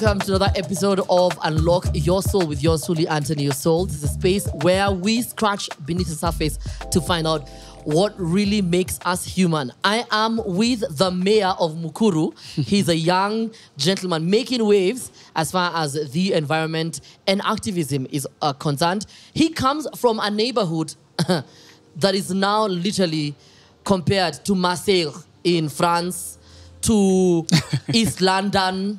Welcome to another episode of Unlock Your Soul with your Suli Anto Neosoul. This is a space where we scratch beneath the surface to find out what really makes us human. I am with the mayor of Mukuru. He's a young gentleman making waves as far as the environment and activism is uh, concerned. He comes from a neighborhood that is now literally compared to Marseille in France, to East London,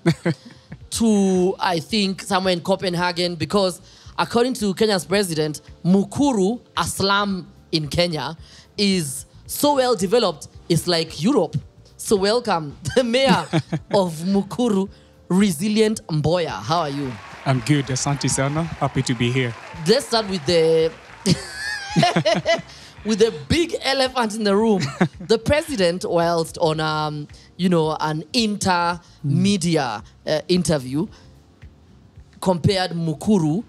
to I think somewhere in Copenhagen, because according to Kenya's president, Mukuru, a slum in Kenya, is so well developed, it's like Europe. So welcome, the mayor of Mukuru, Resilient Mboya. How are you? I'm good, Asante Sana. Happy to be here. Let's start with the with a big elephant in the room. the president, whilst on um, you know an intermedia uh, interview, compared Mukuru,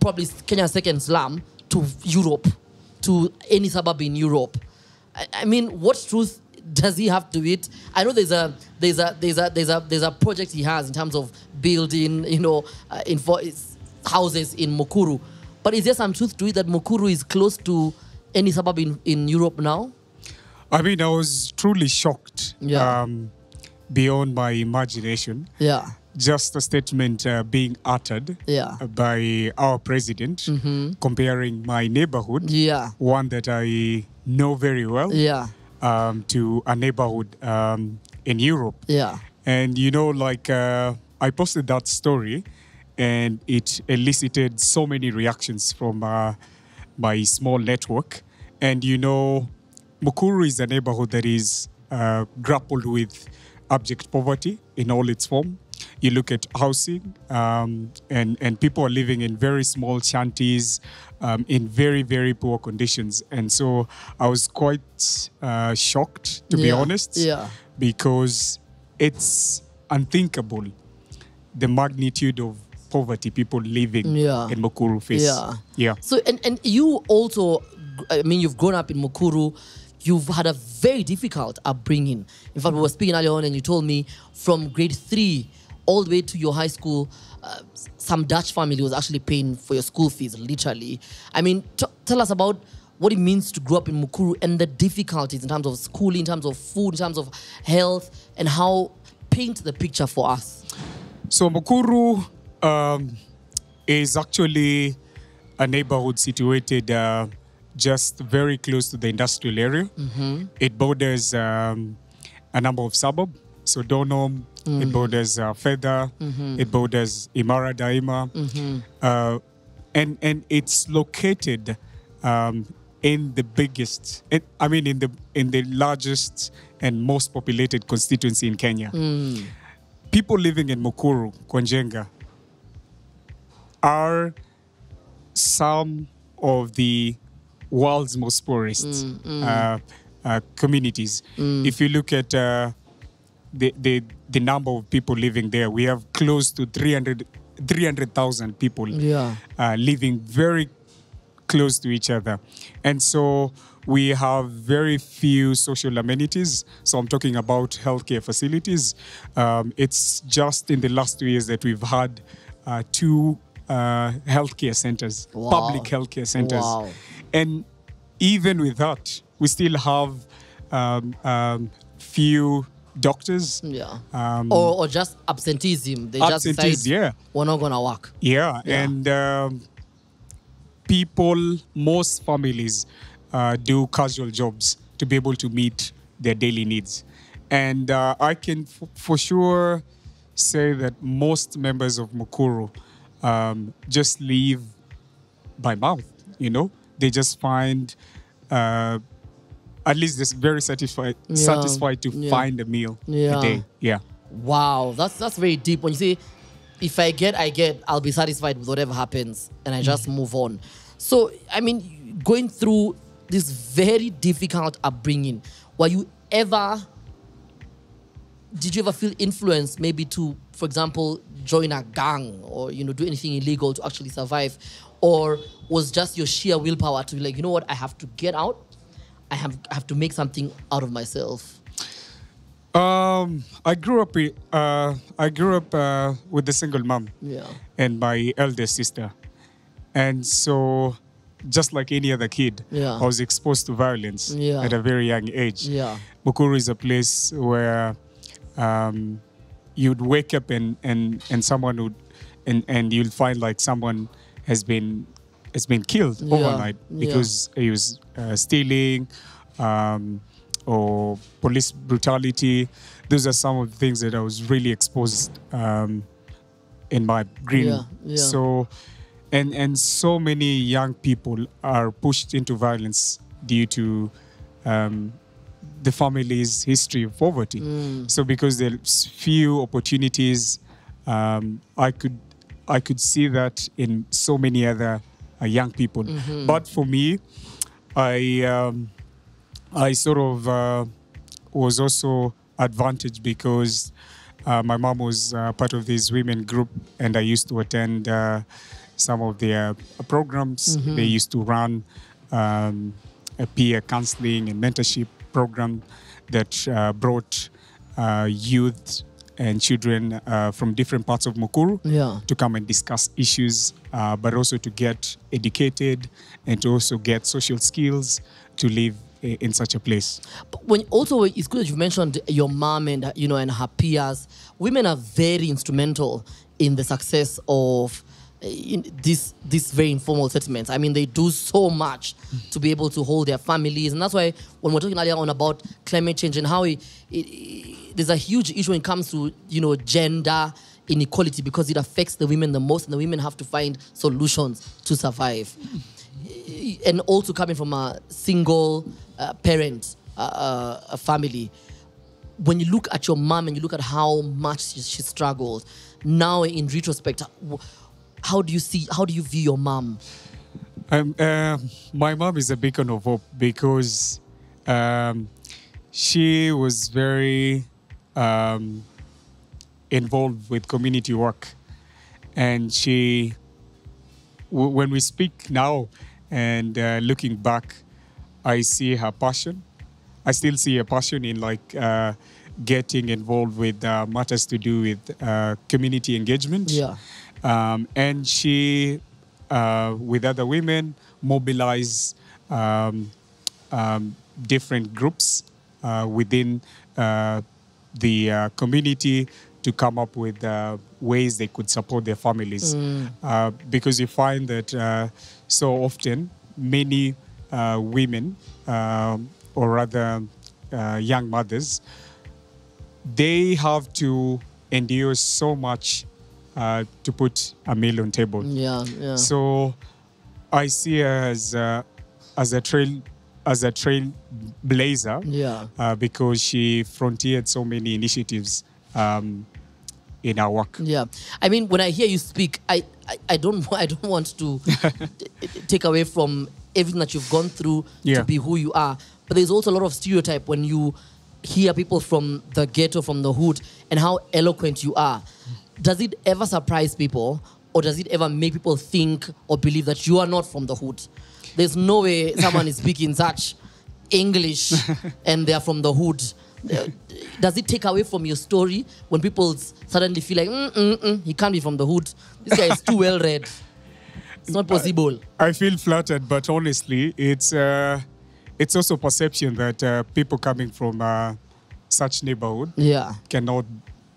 probably Kenya's second slum, to Europe, to any suburb in Europe. I, I mean, what truth does he have to it? I know there's a there's a there's a there's a there's a project he has in terms of building, you know, uh, info, houses in Mukuru. But is there some truth to it that Mukuru is close to any suburb in, in Europe now? I mean, I was truly shocked Yeah. um, beyond my imagination. Yeah. Just a statement uh, being uttered Yeah. by our president comparing my neighborhood, Yeah. one that I know very well, Yeah. um, to a neighborhood um, in Europe. Yeah. And you know, like uh, I posted that story, and it elicited so many reactions from uh, my small network. And you know, Mukuru is a neighborhood that is uh, grappled with abject poverty in all its form. You look at housing, um, and and people are living in very small shanties, um, in very very poor conditions. And so I was quite uh, shocked, to be honest Yeah. because it's unthinkable the magnitude of poverty people living Yeah. in Mukuru face. Yeah. Yeah. So and and you also, I mean, you've grown up in Mukuru. You've had a very difficult upbringing. In fact, we were speaking earlier on, and you told me from grade three all the way to your high school, uh, some Dutch family was actually paying for your school fees, literally. I mean, t- tell us about what it means to grow up in Mukuru and the difficulties in terms of schooling, in terms of food, in terms of health, and how paint the picture for us. So Mukuru um, is actually a neighborhood situated uh, just very close to the industrial area. It borders um, a number of suburbs. So Donom, it borders uh, Feather, it borders Imara Daima, uh, and and it's located um, in the biggest, it, I mean, in the in the largest and most populated constituency in Kenya. People living in Mukuru, Kwanjenga, are some of the world's most poorest uh, uh, communities. If you look at uh, the, the, the number of people living there, we have close to 300 300,000 people Yeah. uh, living very close to each other. And so we have very few social amenities. So I'm talking about healthcare facilities. Um, it's just in the last two years that we've had uh, two uh, healthcare centers, Wow. public healthcare centers. Wow. And even with that, we still have um, um, few doctors. Yeah. Um, or, or just absenteeism. They just Absentees, decide yeah. we're not gonna work. Yeah, Yeah. and um, people, most families, uh, do casual jobs to be able to meet their daily needs. And uh, I can f- for sure say that most members of Mukuru um, just leave by mouth, you know? They just find, uh, at least they're very satisfied, Yeah, satisfied to yeah. find a meal Yeah. a day. Yeah. Wow, that's that's very deep. When you say, if I get, I get, I'll be satisfied with whatever happens, and I just move on. So, I mean, going through this very difficult upbringing, were you ever? Did you ever feel influenced, maybe to, for example, join a gang or you know do anything illegal to actually survive, or was just your sheer willpower to be like, you know what, I have to get out, I have I have to make something out of myself. Um, I grew up. Uh, I grew up uh, with a single mom Yeah. and my eldest sister, and so just like any other kid, Yeah. I was exposed to violence Yeah. at a very young age. Yeah. Mukuru is a place where um, you'd wake up and and and someone would and and you'll find like someone has been has been killed Yeah, overnight yeah. because he was uh, stealing um, or police brutality. Those are some of the things that I was really exposed um, in my green. Yeah, yeah. So and and so many young people are pushed into violence due to um, the family's history of poverty. Mm. So because there's few opportunities, um, I could I could see that in so many other uh, young people. Mm-hmm. But for me, I um, I sort of uh, was also advantaged because uh, my mom was uh, part of this women group, and I used to attend uh, some of their programs. They used to run um, a peer counseling and mentorship program that uh, brought uh, youth and children uh, from different parts of Mukuru Yeah. to come and discuss issues, uh, but also to get educated and to also get social skills to live in such a place. But when also it's good that you mentioned your mom and you know and her peers. Women are very instrumental in the success of in this this very informal settlements. I mean, they do so much to be able to hold their families, and that's why when we're talking earlier on about climate change and how it, it, it- there's a huge issue when it comes to you know gender inequality because it affects the women the most, and the women have to find solutions to survive and also coming from a single uh, parent uh, uh, family when you look at your mom and you look at how much she, she struggled now in retrospect how do you see how do you view your mom Um, uh, my mom is a beacon of hope because um, she was very um, involved with community work, and she, w- when we speak now and uh, looking back, I see her passion. I still see a passion in like uh, getting involved with uh, matters to do with uh, community engagement. Yeah. Um, and she, uh, with other women, mobilize um, um, different groups uh, within uh, the uh, community to come up with uh, ways they could support their families. Uh, because you find that uh, so often many uh, women, um, or rather uh, young mothers, they have to endure so much uh, to put a meal on table. yeah yeah So I see her as a, as a trail as a trailblazer yeah uh, because she frontiered so many initiatives um, in our work. Yeah, I mean, when I hear you speak, I, I, I don't, I don't want to take away from everything that you've gone through Yeah. to be who you are. But there's also a lot of stereotype when you hear people from the ghetto, from the hood, and how eloquent you are. Does it ever surprise people, or does it ever make people think or believe that you are not from the hood? There's no way someone is speaking such English and they're from the hood. Uh, Does it take away from your story when people suddenly feel like, mm, mm, mm, he can't be from the hood? This guy is too well read. It's not possible. I feel flattered, but honestly, it's uh, it's also perception that uh, people coming from uh, such neighborhood Yeah. cannot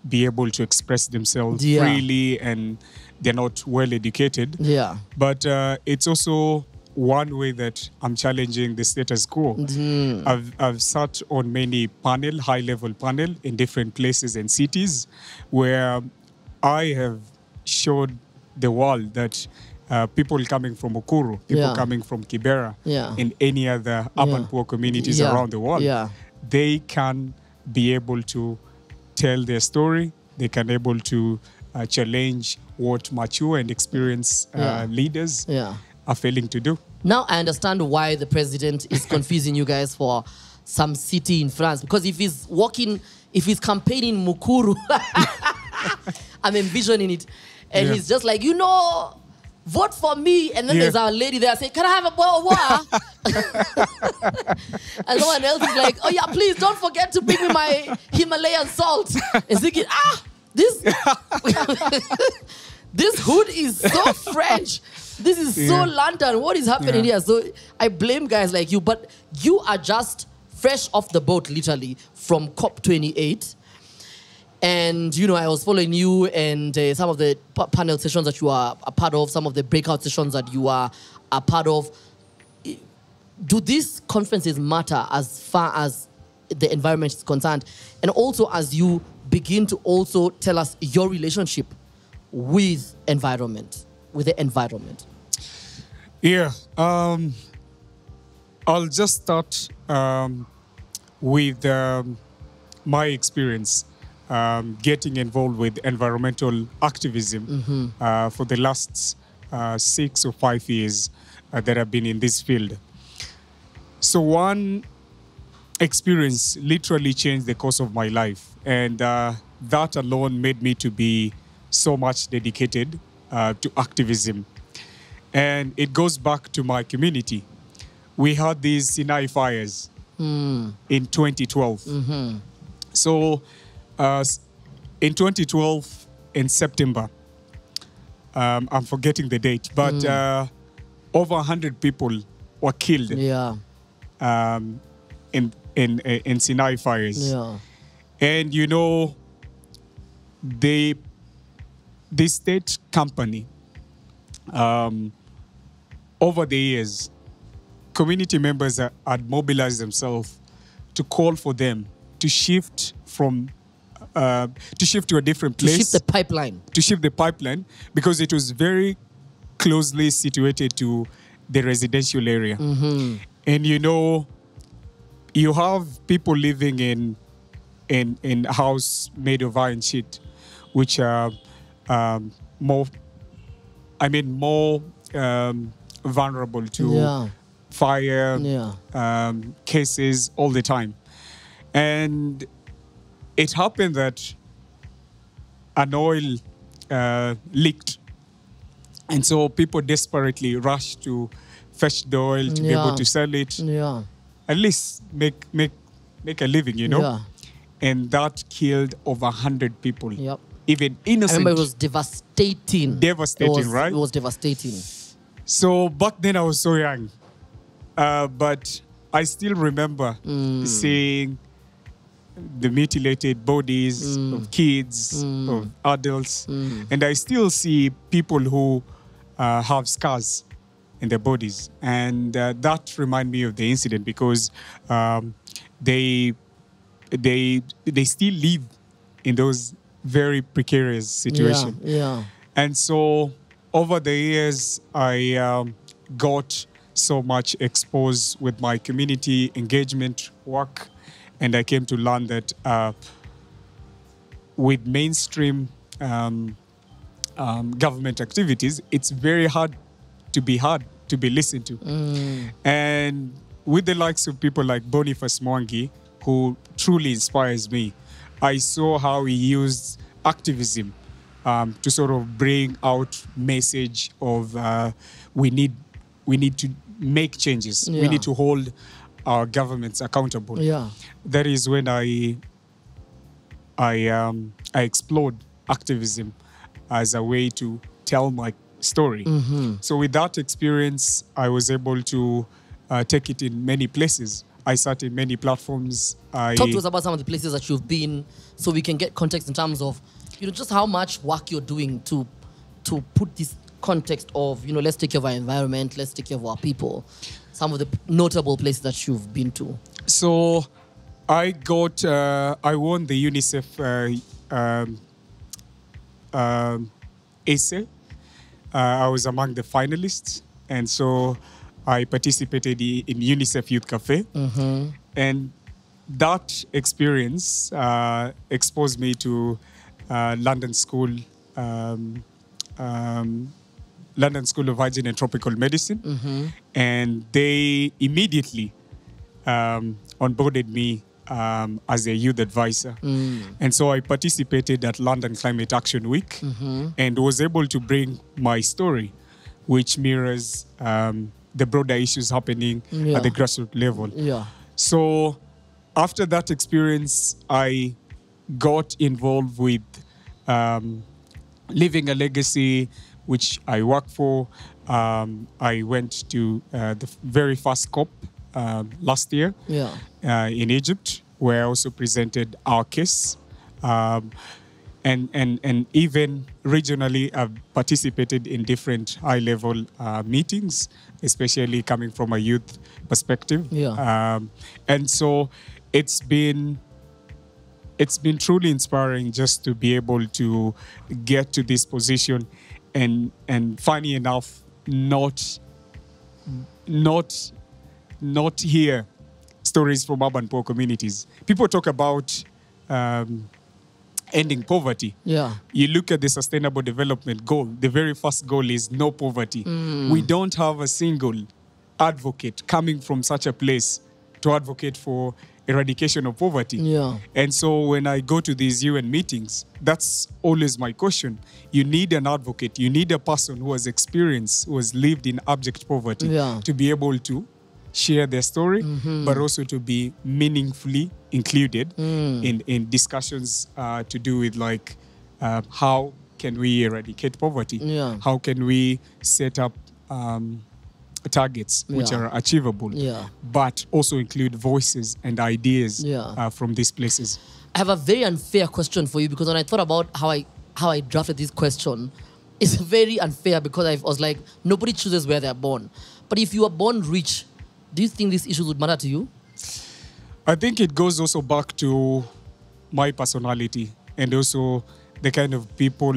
be able to express themselves Yeah. freely and they're not well educated. Yeah. But uh, it's also one way that I'm challenging the status quo. I've, I've sat on many panel, high level panel in different places and cities where I have showed the world that uh, people coming from Mukuru, people Yeah. coming from Kibera, Yeah. and any other urban Yeah. poor communities Yeah. around the world, Yeah. they can be able to tell their story. They can able to uh, challenge what mature and experienced uh, Yeah. leaders Yeah. are failing to do. Now I understand why the president is confusing you guys for some city in France. Because if he's walking, if he's campaigning Mukuru, I'm envisioning it. And Yeah. he's just like, you know, vote for me. And then Yeah. there's our lady there saying, Can I have a boil of water? and someone else is like, Oh, yeah, please don't forget to bring me my Himalayan salt. And thinking, Ah, this, this hood is so French. This is so Yeah. London. What is happening Yeah. here? So I blame guys like you, but you are just fresh off the boat, literally, from COP28. And you know, I was following you and uh, some of the pa- panel sessions that you are a part of, some of the breakout sessions that you are a part of. Do these conferences matter as far as the environment is concerned? And also, as you begin to also tell us your relationship with environment, with the environment. Yeah. Um, I'll just start um, with um, my experience um, getting involved with environmental activism uh, for the last uh, six or five years uh, that I've been in this field. So, one experience literally changed the course of my life. And uh, that alone made me to be so much dedicated uh, to activism. And it goes back to my community. We had these Sinai fires in 2012. So, uh, in 2012, in September, um, I'm forgetting the date, but uh, over 100 people were killed Yeah, um, in, in, in Sinai fires. yeah, And you know, the the state company um, over the years, community members had mobilized themselves to call for them to shift from uh, to shift to a different place. to shift the pipeline. to shift the pipeline because it was very closely situated to the residential area. And you know, you have people living in in in a house made of iron sheet, which are um, more, I mean, more um, vulnerable to Yeah. fire Yeah. um, cases all the time. And it happened that an oil uh, leaked. And so people desperately rushed to fetch the oil to be able to sell it, Yeah. at least make make make a living, you know. Yeah. And that killed over hundred people, Yep. even I innocent. remember it was devastating. Devastating, It was- right? It was devastating. So back then I was so young, uh, but I still remember seeing the mutilated bodies of kids, of adults, and I still see people who uh, have scars in their bodies, and uh, that remind me of the incident because um, they they they still live in those very precarious situations. Yeah. Yeah. And so over the years, I um, got so much exposed with my community engagement work. And I came to learn that uh, with mainstream um, um, government activities, it's very hard to be heard, to be listened to. And with the likes of people like Boniface Mwangi, who truly inspires me, I saw how he used activism um, to sort of bring out message of uh, we need we need to make changes. We need to hold our governments accountable. Yeah. That is when I I um, I explored activism as a way to tell my story. So with that experience, I was able to uh, take it in many places. I sat in many platforms. I Talk to us about some of the places that you've been, so we can get context in terms of, you know, just how much work you're doing to, to put this context of, you know, let's take care of our environment, let's take care of our people. Some of the notable places that you've been to. So I got, uh, I won the UNICEF uh, um, um, essay. Uh, I was among the finalists. And so I participated in UNICEF Youth Cafe. And that experience uh, exposed me to uh, London School, um, um, London School of Hygiene and Tropical Medicine. And they immediately um, onboarded me um, as a youth advisor. And so I participated at London Climate Action Week and was able to bring my story which mirrors um, the broader issues happening Yeah. at the grassroots level. Yeah. So after that experience, I got involved with um, Living a Legacy, which I work for. Um, I went to uh, the very first COP um, last year Yeah. uh, in Egypt, where I also presented our case. Um, and, and, and even regionally, I've participated in different high level uh, meetings, especially coming from a youth perspective. Yeah. Um, and so it's been it's been truly inspiring just to be able to get to this position and and funny enough not not not hear stories from urban poor communities. People talk about um, ending poverty. Yeah. you look at the sustainable development goal the very first goal is no poverty. We don't have a single advocate coming from such a place to advocate for eradication of poverty Yeah. and so when I go to these UN meetings, that's always my question. You need an advocate, you need a person who has experienced, who has lived in abject poverty Yeah. to be able to share their story, but also to be meaningfully included in, in discussions uh, to do with like uh, how can we eradicate poverty? Yeah. How can we set up um, targets which Yeah. are achievable? Yeah. but also include voices and ideas Yeah. uh, from these places. I have a very unfair question for you because when I thought about how I how I drafted this question, it's very unfair because I was like, nobody chooses where they're born. But if you are born rich, do you think these issues would matter to you? I think it goes also back to my personality and also the kind of people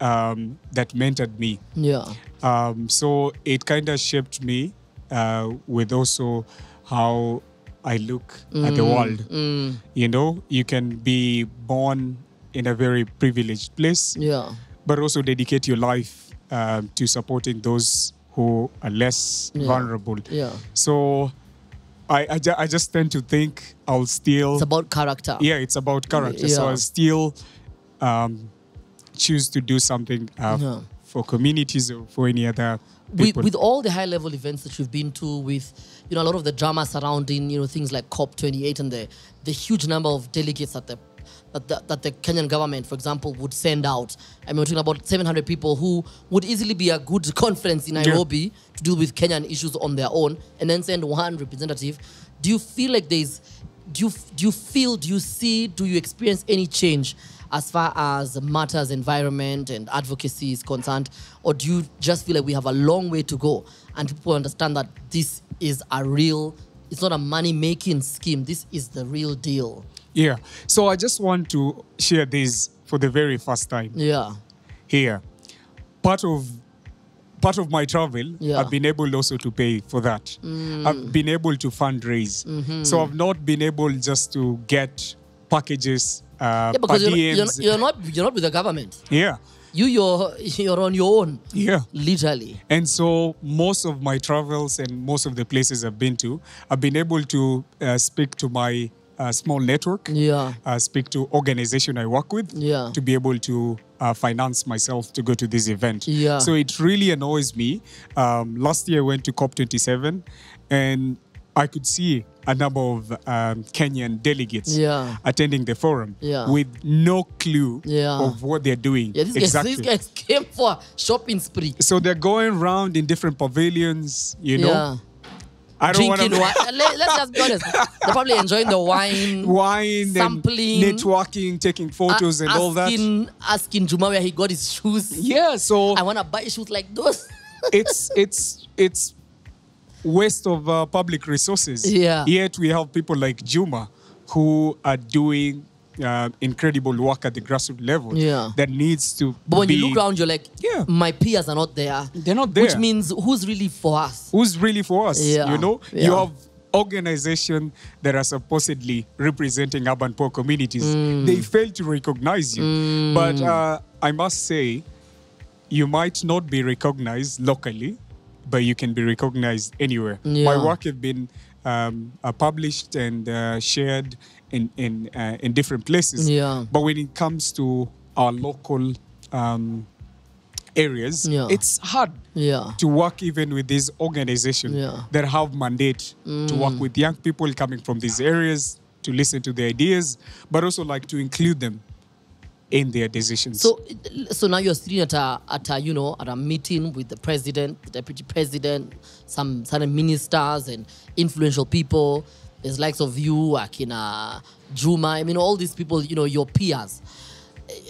um, that mentored me. Yeah. Um, so it kind of shaped me uh, with also how I look at the world. You know, you can be born in a very privileged place, Yeah. but also dedicate your life um, to supporting those who are less Yeah. vulnerable. Yeah. So I, I, ju- I just tend to think I'll still, It's about character. yeah, it's about character. So I'll still um, choose to do something uh, Yeah. for communities or for any other with, people. with all the high level events that you've been to with you know a lot of the drama surrounding you know things like COP28 and the the huge number of delegates that the that the, that the Kenyan government, for example, would send out. I mean, we're talking about 700 people who would easily be a good conference in Nairobi to deal with Kenyan issues on their own, and then send one representative. Do you feel like there's, do you do you feel, do you see, do you experience any change as far as matters environment and advocacy is concerned, or do you just feel like we have a long way to go and people understand that this is a real, it's not a money making scheme. This is the real deal. yeah. So I just want to share this for the very first time Yeah. here. Part of part of my travel, Yeah. I've been able also to pay for that. Mm. I've been able to fundraise. Mm-hmm. So I've not been able just to get packages, uh, Yeah, because you're, you're, you're not you're not with the government. yeah, You you're you're on your own, yeah. literally. And so most of my travels and most of the places I've been to, I've been able to uh, speak to my uh, small network, Yeah. uh, speak to organization I work with, Yeah. to be able to uh, finance myself to go to this event. Yeah. So it really annoys me. Um, last year I went to COP27, and I could see a number of um, Kenyan delegates Yeah. attending the forum Yeah. with no clue Yeah. of what they're doing. Yeah, these exactly. guys, these guys came for a shopping spree. So they're going around in different pavilions, you know. I don't want to wine. Let, let's just be honest. They're probably enjoying the wine. wine, Sampling. and networking, taking photos, and all that. asking, Asking Juma where he got his shoes. Yeah, so I want to buy shoes like those. it's it's it's waste of uh, public resources. Yeah. Yet we have people like Juma who are doing uh, incredible work at the grassroots level. Yeah. That needs to But when be. you look around, you're like, Yeah. my peers are not there. They're not there. Which means who's really for us? who's really for us? Yeah, You know, yeah. you have organizations that are supposedly representing urban poor communities. Mm. They fail to recognize you. But uh, I must say, you might not be recognized locally, but you can be recognized anywhere. My work have been um, uh, published and uh, shared in in uh, in different places. Yeah. But when it comes to our local um, areas, Yeah. it's hard Yeah. to work even with these organizations Yeah. that have mandate to work with young people coming from these areas to listen to their ideas, but also like to include them in their decisions. So, so now you're sitting at a, at a, you know, at a meeting with the president, the deputy president, some certain ministers and influential people. There's likes of you, Akina, Juma. I mean, all these people, you know, your peers.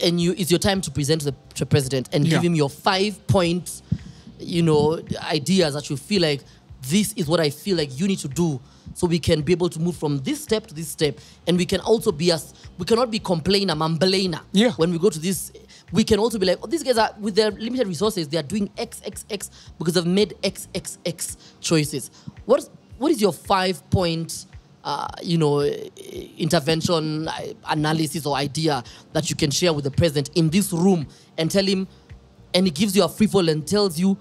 And you, it's your time to present to the, to president and give him your five point, you know, ideas that you feel like this is what I feel like you need to do so we can be able to move from this step to this step. And we can also be us, we cannot be complainer, mambalena Yeah. when we go to this, we can also be like, oh, these guys are with their limited resources, they are doing X, X, X because they've made X, X, X choices. What what is your five point, uh, you know, eh, intervention uh, analysis or idea that you can share with the president in this room and tell him, and he gives you a free fall and tells you,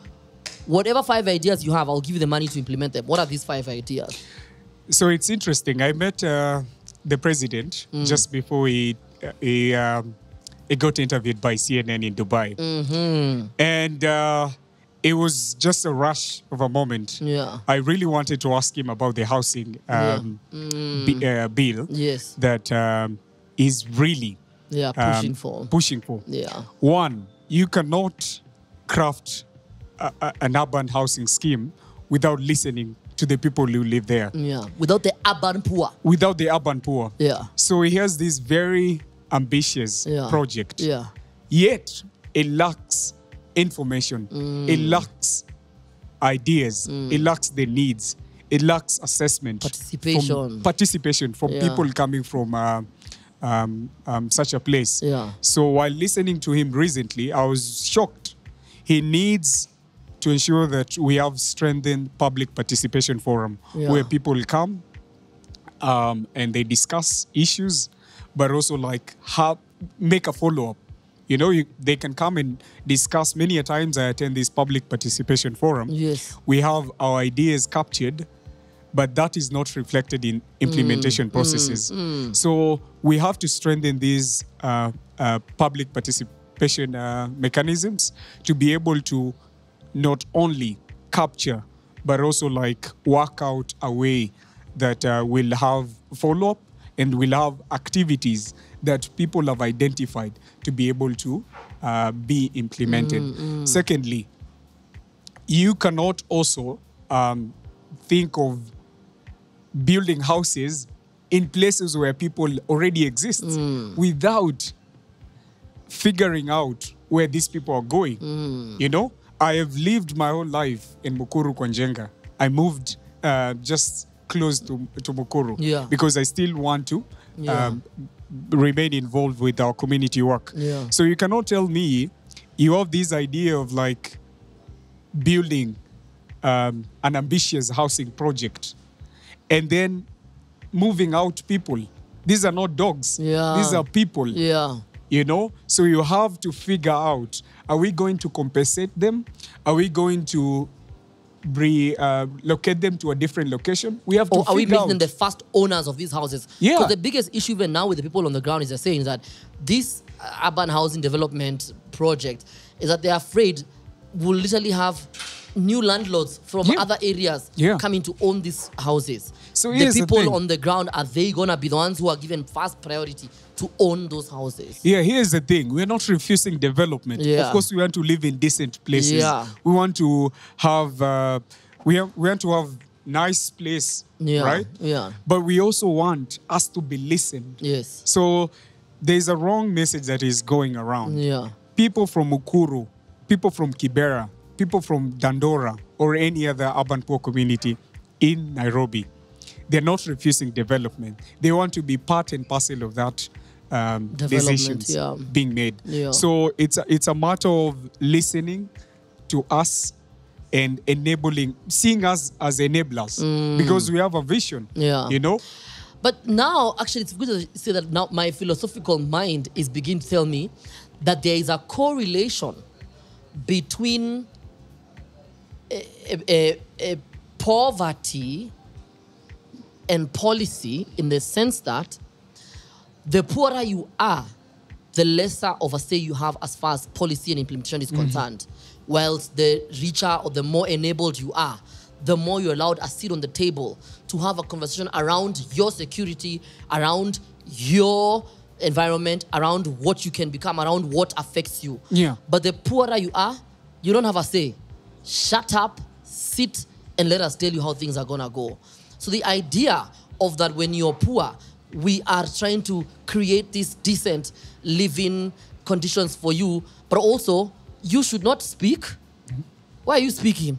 whatever five ideas you have, I'll give you the money to implement them. What are these five ideas? So it's interesting. I met uh, the president Mm. just before he he, um, he got interviewed by CNN in Dubai, Mm-hmm. and uh, it was just a rush of a moment. Yeah. I really wanted to ask him about the housing um, bi- uh, bill Mm. Yes. that um, is really Yeah, um, pushing for. pushing for. Yeah. One, you cannot craft a, an urban housing scheme without listening to the people who live there, Yeah. Without the urban poor. without the urban poor. Yeah. So he has this very ambitious Yeah. project. Yeah. Yet it lacks information. Mm. It lacks ideas. It lacks the needs. It lacks assessment. from- Participation. participation from Yeah. people coming from uh, um, um, such a place. Yeah. So while listening to him recently, I was shocked. He needs to ensure that we have strengthened public participation forum Yeah. where people come um, and they discuss issues, but also like have make a follow up. You know, you, they can come and discuss. Many a times I attend this public participation forum. Yes. We have our ideas captured, but that is not reflected in implementation processes. So we have to strengthen these uh, uh, public participation uh, mechanisms to be able to not only capture, but also like work out a way that uh, will have follow up and will have activities that people have identified to be able to uh, be implemented. Secondly, you cannot also um, think of building houses in places where people already exist without figuring out where these people are going. You know, I have lived my whole life in Mukuru Kwanjenga. I moved uh, just close to, to Mukuru Yeah. because I still want to Yeah. um, remain involved with our community work. Yeah. So you cannot tell me you have this idea of like building um, an ambitious housing project and then moving out people. These are not dogs. Yeah. These are people. Yeah. You know? So you have to figure out are we going to compensate them? Are we going to re, uh, locate them to a different location? We have to Or are we making them the first owners of these houses? Yeah. Because the biggest issue even now with the people on the ground is they're saying that this uh, urban housing development project is that they're afraid we'll literally have new landlords from Yeah. other areas Yeah. coming to own these houses. So the here's the people on the ground are they gonna be the ones who are given first priority to own those houses? Yeah, here's the thing. We're not refusing development. Yeah. Of course, we want to live in decent places. Yeah. We want to have uh, we, have, we want to have nice place, Yeah. right? Yeah. But we also want us to be listened. Yes. So there's a wrong message that is going around. Yeah. People from Mukuru, people from Kibera, people from Dandora, or any other urban poor community in Nairobi, they're not refusing development. They want to be part and parcel of that um, decisions yeah. being made. Yeah. So it's a, it's a matter of listening to us and enabling, seeing us as enablers because we have a vision. Mm. Yeah. You know? But now, actually, it's good to say that now my philosophical mind is beginning to tell me that there is a correlation between a, a- a- a poverty and policy in the sense that the poorer you are, the lesser of a say you have as far as policy and implementation is mm-hmm. concerned. Whilst the richer or the more enabled you are, the more you're allowed a seat on the table to have a conversation around your security, around your environment, around what you can become, around what affects you. Yeah. But the poorer you are, you don't have a say. Shut up, sit, and let us tell you how things are gonna go. So the idea of that when you're poor, we are trying to create these decent living conditions for you, but also you should not speak. Why are you speaking?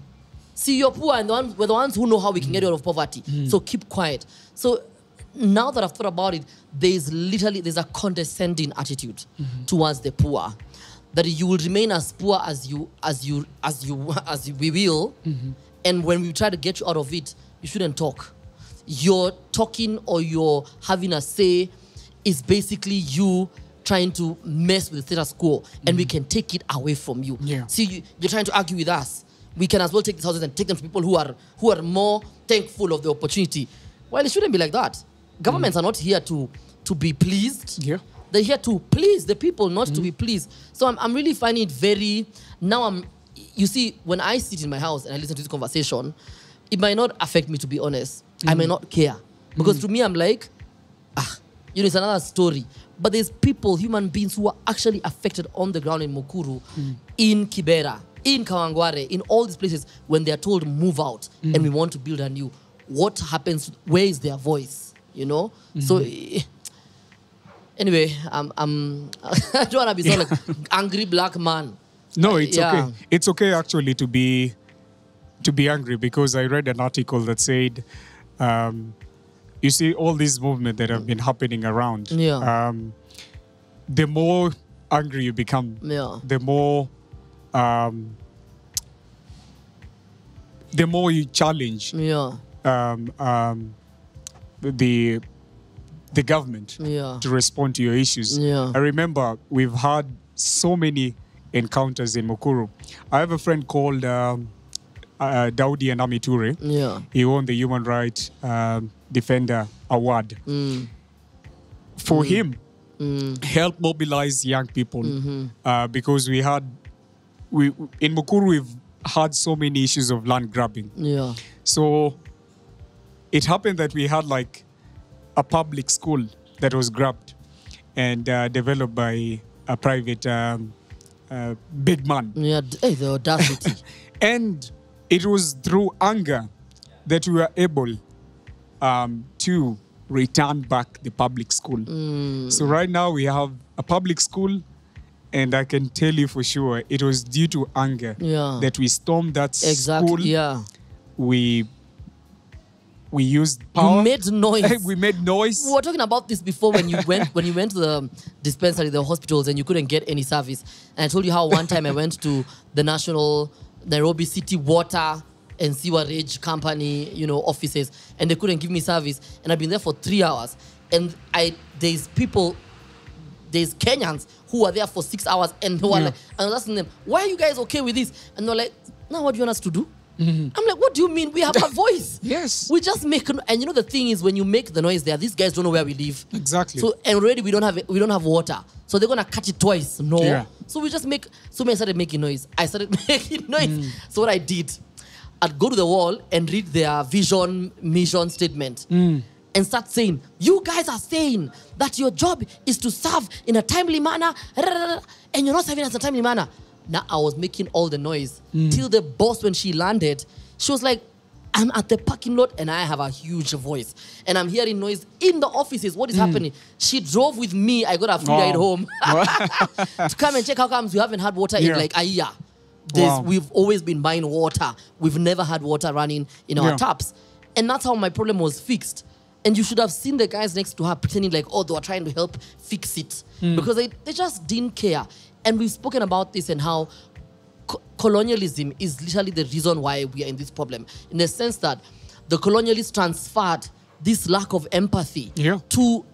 See, you're poor, and the ones, we're the ones who know how we can get out of poverty. So keep quiet. So now that I've thought about it, there's literally there's a condescending attitude towards the poor. That you will remain as poor as you as you as you as we will, mm-hmm. and when we try to get you out of it, you shouldn't talk. You're talking or you're having a say is basically you trying to mess with the status quo, and we mm-hmm. can take it away from you. Yeah. See, you, you're trying to argue with us. We can as well take these houses and take them to people who are who are more thankful of the opportunity. Well, it shouldn't be like that. Governments mm. are not here to to be pleased. Yeah. They're here to please the people, not to be mm-hmm. pleased. So I'm, I'm really finding it very now I'm you see, when I sit in my house and I listen to this conversation, it might not affect me to be honest. I may mm. not care. Because mm. to me, I'm like, ah, you know, it's another story. But there's people, human beings, who are actually affected on the ground in Mukuru, mm. in Kibera, in Kawangware, in all these places when they are told move out and we want to build anew. What happens? Where is their voice? You know. So. Mm-hmm. Eh, Anyway, I'm, I'm I don't want to be so like angry black man. No, it's Yeah. okay. It's okay actually to be to be angry because I read an article that said, um, you see all these movements that have been happening around. Yeah. Um, the more angry you become, Yeah. the more um, the more you challenge Yeah. um, um, the the government Yeah. to respond to your issues. Yeah. I remember we've had so many encounters in Mukuru. I have a friend called um, uh, Daudi. Yeah. He won the Human Rights um, Defender Award. For him, help mobilize young people uh, because we had we in Mukuru we've had so many issues of land grabbing. Yeah. So it happened that we had like a public school that was grabbed and uh, developed by a private um, uh, big man. Yeah. Hey, the audacity. And it was through anger that we were able um, to return back the public school. So right now we have a public school. And I can tell you for sure, it was due to anger Yeah. that we stormed that exactly. school. Yeah. We we used power. You made noise. we made noise. we were talking about this before when you went when you went to the um, dispensary, the hospitals, and you couldn't get any service. And I told you how one time I went to the national Nairobi City Water and Sewerage Company, you know, offices, and they couldn't give me service. And I've been there for three hours. And I there's people, there's Kenyans who are there for six hours, and they were Yeah. like, and I was asking them, why are you guys okay with this? And they're like, now what do you want us to do? I'm like, what do you mean? We have a voice. Yes. We just make, and you know the thing is when you make the noise there, these guys don't know where we live. Exactly. So and already we don't have we don't have water, so they're gonna cut it twice. No. Yeah. So we just make. So when I started making noise, I started making noise. Mm. So what I did, I'd go to the wall and read their vision mission statement. Mm. And start saying, you guys are saying that your job is to serve in a timely manner, and you're not serving us in a timely manner. Now I was making all the noise mm. till the boss, when she landed, she was like, I'm at the parking lot and I have a huge voice and I'm hearing noise in the offices. What is mm. happening? She drove with me. I got a free ride home to come and check how comes we haven't had water Yeah. in like a year. Wow. We've always been buying water. We've never had water running in our Yeah. taps. And that's how my problem was fixed. And you should have seen the guys next to her pretending like, oh, they were trying to help fix it. Mm. Because they, they just didn't care. And we've spoken about this and how co- colonialism is literally the reason why we are in this problem. In the sense that the colonialists transferred this lack of empathy Yeah. to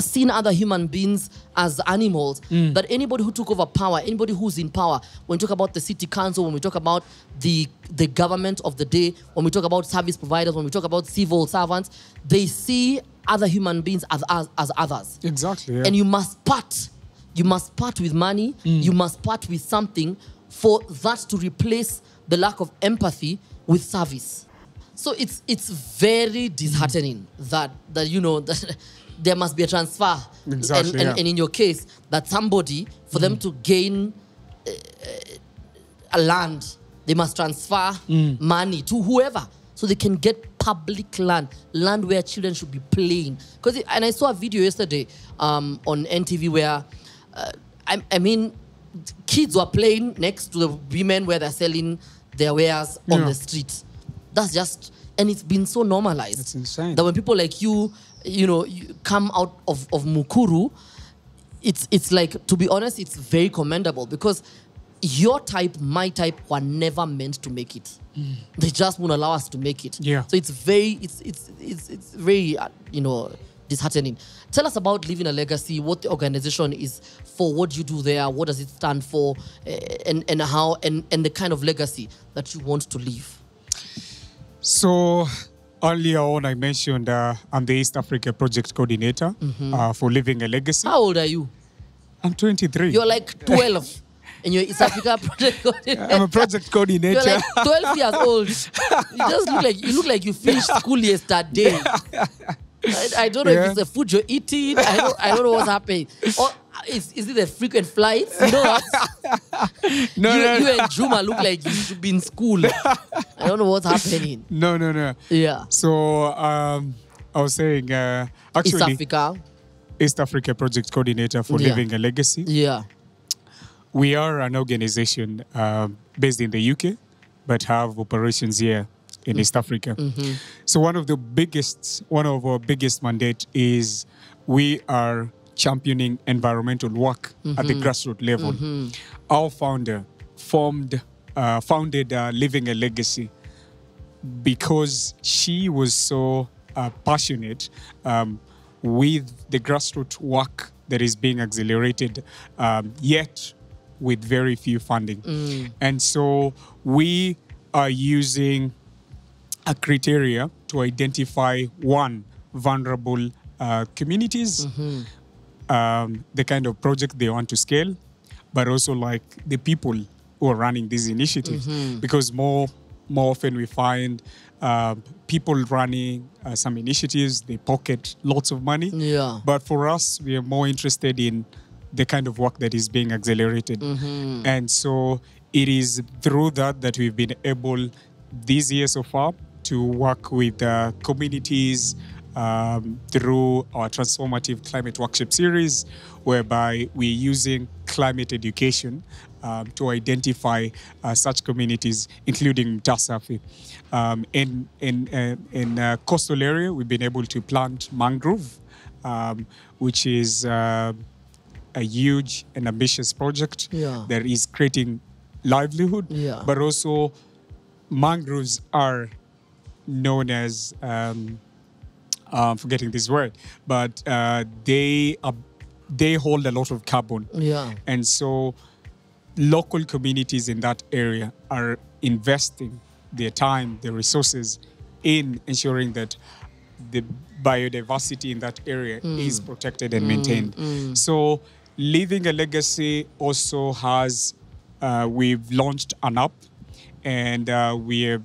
seeing other human beings as animals. Mm. That anybody who took over power, anybody who's in power, when we talk about the city council, when we talk about the the government of the day, when we talk about service providers, when we talk about civil servants, they see other human beings as as, as others exactly. Yeah. and you must pat you must part with money, you must part with something for that to replace the lack of empathy with service. So it's it's very disheartening that that you know that there must be a transfer. Exactly, and, and, yeah. and in your case, that somebody for them to gain uh, a land, they must transfer money to whoever so they can get public land, land where children should be playing. Because and I saw a video yesterday um, on NTV where uh, I, I mean kids were playing next to the women where they're selling their wares on Yeah. the street. That's just and it's been so normalized It's insane. that when people like you, you know, you come out of, of Mukuru, it's it's like to be honest, it's very commendable because your type, my type, were never meant to make it. They just won't allow us to make it. Yeah. So it's very, it's it's it's it's very, uh, you know, disheartening. Tell us about leaving a legacy. What the organization is for, what you do there, what does it stand for, eh, and and how and and the kind of legacy that you want to leave. So earlier on, I mentioned uh, I'm the East Africa Project Coordinator uh, for Living a Legacy. How old are you? I'm 23. You're like 12 and you're East Africa project coordinator. I'm a project coordinator. You're like 12 years old. You just look like you look like you finished school yesterday. I, I don't know Yeah. if it's the food you're eating. I don't, I don't know what's happening. Or is, is it the frequent flights? You know what? no, you, no, you and Juma look like you should be in school. I don't know what's happening. no, no, no. Yeah. So um, I was saying, uh, actually, East Africa. East Africa Project Coordinator for Yeah. Living a Legacy. Yeah. We are an organization um, based in the UK, but have operations here in East Africa. So one of the biggest, one of our biggest mandate is we are championing environmental work at the grassroots level. Our founder formed, uh, founded uh, Living a Legacy because she was so uh, passionate um, with the grassroots work that is being accelerated, um, yet with very few funding. And so we are using a criteria to identify one vulnerable uh, communities, um, the kind of project they want to scale, but also like the people who are running these initiatives, because more more often we find uh, people running uh, some initiatives they pocket lots of money, Yeah. but for us we are more interested in the kind of work that is being accelerated, and so it is through that that we've been able this year so far to work with uh, communities um, through our transformative climate workshop series, whereby we're using climate education um, to identify uh, such communities, including Mtasafi. Um, in in uh, in uh, coastal area, we've been able to plant mangrove, um, which is uh, a huge and ambitious project Yeah. that is creating livelihood, Yeah. but also mangroves are known as um, I'm forgetting this word, but uh, they are they hold a lot of carbon, Yeah. and so local communities in that area are investing their time, their resources in ensuring that the biodiversity in that area is protected and maintained. So, Leaving a Legacy also has, uh, we've launched an app and uh, we're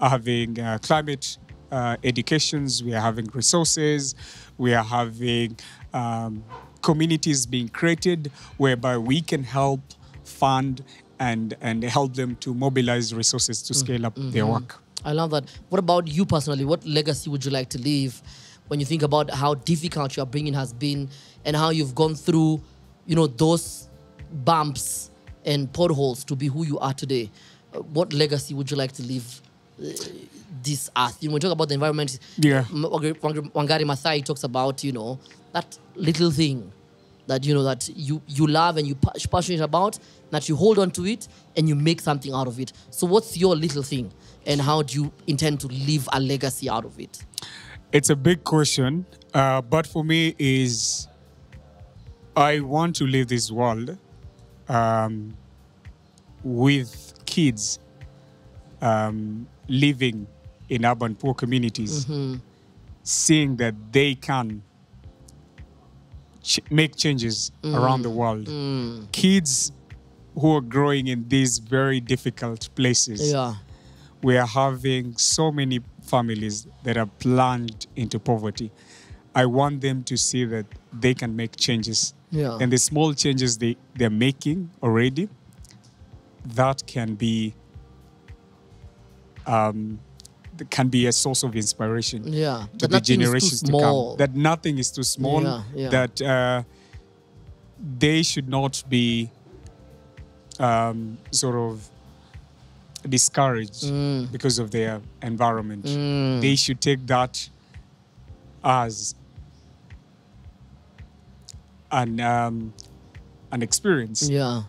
having uh, climate uh, educations, we are having resources, we are having um, communities being created whereby we can help fund and, and help them to mobilize resources to scale up their work. I love that. What about you personally? What legacy would you like to leave when you think about how difficult your upbringing has been and how you've gone through, you know, those bumps and potholes to be who you are today? What legacy would you like to leave this earth? You know, when we talk about the environment, Yeah. M- Wang- Wang- Wangari Maathai talks about, you know, that little thing that you know that you you love and you pa- passionate about that you hold on to it and you make something out of it so what's your little thing and how do you intend to leave a legacy out of it It's a big question, uh, but for me is I want to leave this world um, with kids um, living in urban poor communities, mm-hmm. seeing that they can ch- make changes mm. around the world. Mm. Kids who are growing in these very difficult places, Yeah. we are having so many families that are plunged into poverty. I want them to see that they can make changes. Yeah. And the small changes they, they're making already, that can be um, can be a source of inspiration Yeah. to That the nothing is too generations to come. That nothing is too small. Yeah, yeah. That uh, they should not be um, sort of discouraged Mm. because of their environment. They should take that as an um, an experience yeah.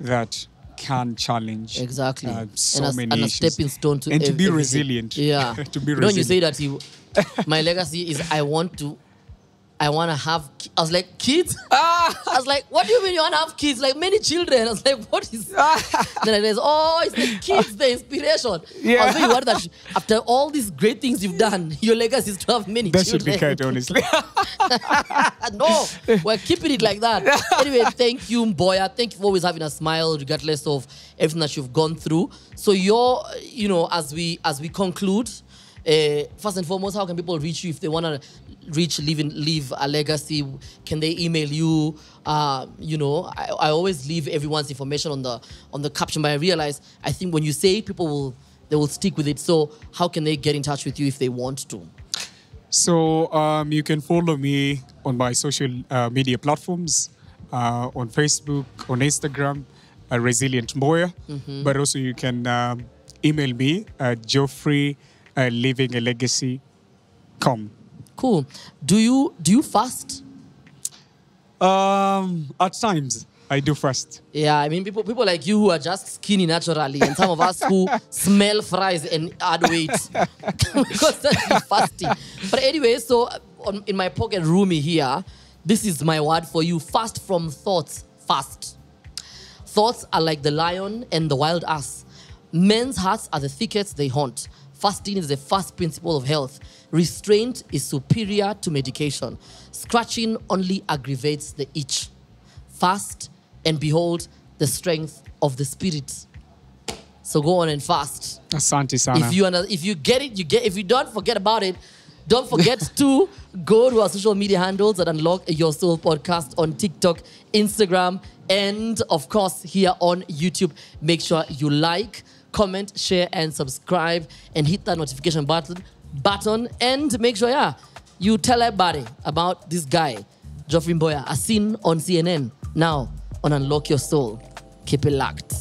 that can challenge Exactly. uh, so and, a, many and a stepping stone to and to be everything. resilient. Yeah. to be know, when you say that you, my legacy is I want to, I want to have. ki- I was like kids. Ah! I was like, what do you mean you want to have kids? Like many children. I was like, what is? then I realized, oh, it's the kids, the inspiration. I Yeah. was very worried that after all these great things you've done, your legacy is to have many that should children. be cut, honestly. no, we're keeping it like that. Anyway, thank you, Mboya. Thank you for always having a smile, regardless of everything that you've gone through. So you're, you know, as we as we conclude, uh, first and foremost, how can people reach you if they want to reach, leave, in, leave a legacy? Can they email you? Uh, you know, I, I always leave everyone's information on the on the caption, but I realize I think when you say it, people will they will stick with it. So how can they get in touch with you if they want to? So um, you can follow me on my social uh, media platforms, uh, on Facebook, on Instagram, uh, Resilient Mboya. But also you can um, email me at Geoffrey uh, Living a Legacy. come. Cool. Do you do you fast? Um, at times I do fast. Yeah, I mean people people like you who are just skinny naturally, and some of us who smell fries and add weight because that's fasting. But anyway, so uh, on, in my pocket Rumi here, this is my word for you: fast from thoughts. Fast. Thoughts are like the lion and the wild ass. Men's hearts are the thickets they haunt. Fasting is the first principle of health. Restraint is superior to medication. Scratching only aggravates the itch. Fast and behold the strength of the spirit. So go on and fast. Asante sana. If you if you get it, you get. If you don't, forget about it. Don't forget to go to our social media handles at Unlock Your Soul Podcast on TikTok, Instagram, and of course here on YouTube. Make sure you like, comment, share, and subscribe, and hit that notification button button. And make sure, yeah, you tell everybody about this guy, Geoffrey Mboya, as seen on CNN now on Unlock Your Soul. Keep it locked.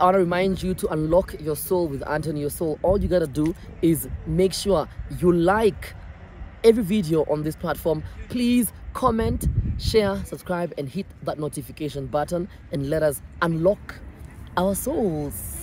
I want to remind you to unlock your soul with Anto Neosoul. All you gotta do is make sure you like every video on this platform. Please comment, share, subscribe, and hit that notification button and let us unlock our souls.